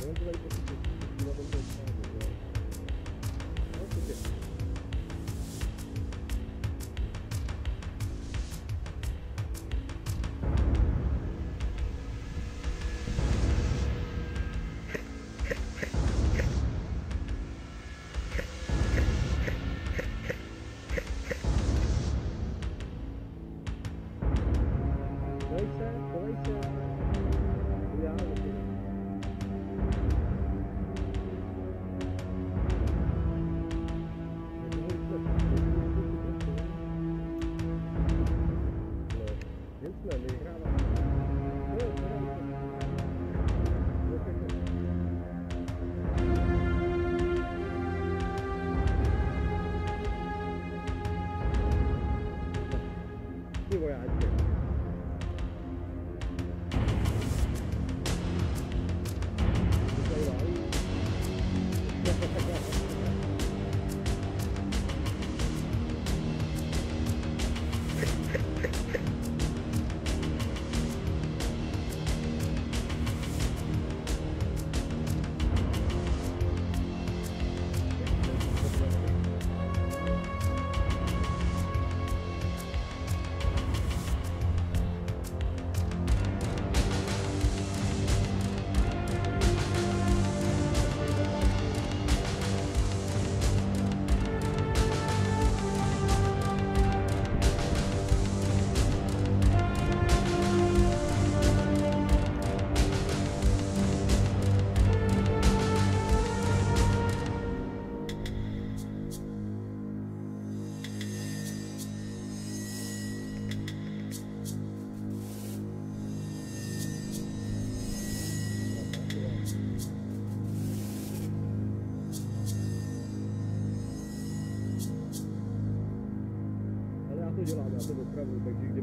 どれくらいできるか分かりまいん、Yeah, 就老家这个干部，回去就。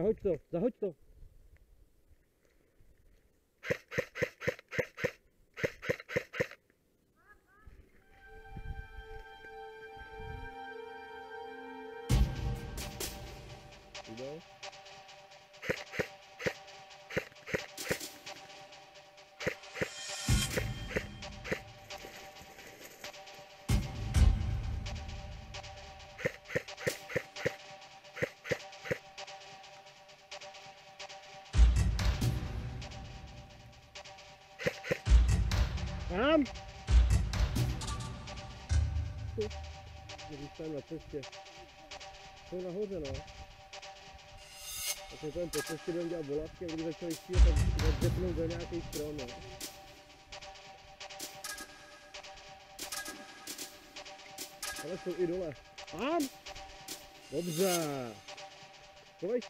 Zahoď to, zahoď to. Mám! Když tam na cestě. Jsou nahoře, no. Tak my tam po cestě budeme dělat volavky a když začali střílet, tak zepnou za nějaký strom, no. Ale jsou i dole. Mám! Dobře. Chovej.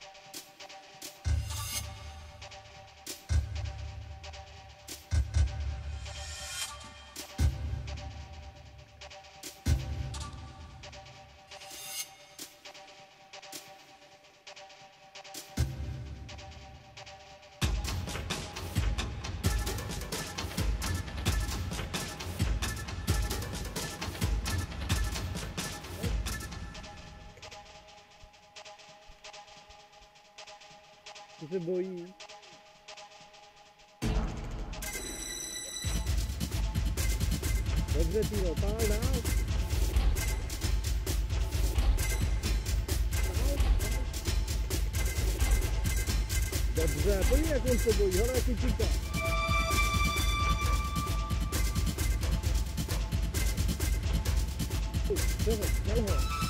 Co se bojí? Dobře, pál dál. Pál, pál. Dobře, podívej, jak on se bojí, hele, jak utíká. Toho, hel ho.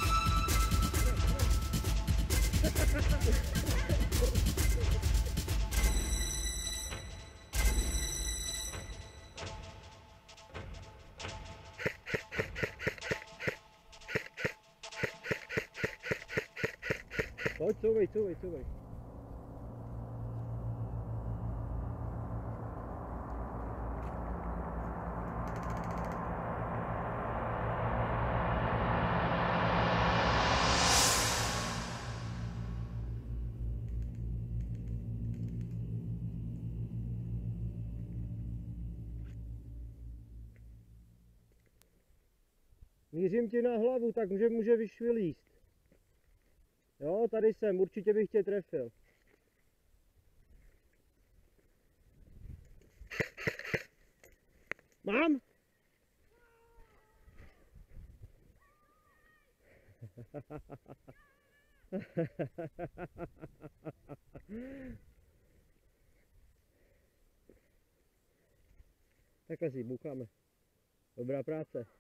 Pojď, couvej, couvej, couvej. Mířím ti na hlavu, tak může, může vyšvilíst. Jo, tady jsem, určitě bych tě trefil. Mám? Takhle si bucháme. Dobrá práce.